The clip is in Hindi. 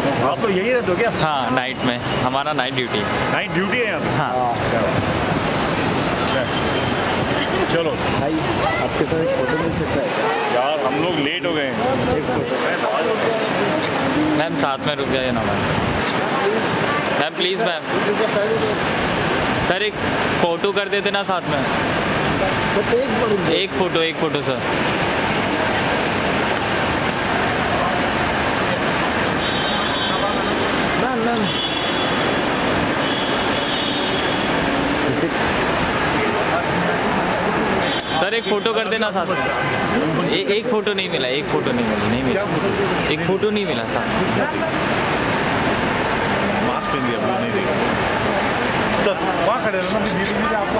आप लोग यही रहते हो क्या? हाँ नाइट में। हमारा नाइट ड्यूटी नाइट ड्यूटी है यहाँ पे? हाँ। चलो। भाई आपके साथ एक फ़ोटो मिल सकता है यार हम लोग लेट हो गए हैं। मैम साथ में रुक जाइए ना ma'am. Ma'am please ma'am. Sir एक फ़ोटो कर देते ना साथ में। सर एक फ़ोटो एक फ़ोटो सर सर एक फ़ोटो कर देना साथ में। ए, एक फ़ोटो नहीं मिला एक फ़ोटो नहीं मिला नहीं मिला। एक फ़ोटो नहीं मिला साथ मास्क नहीं खड़े आपको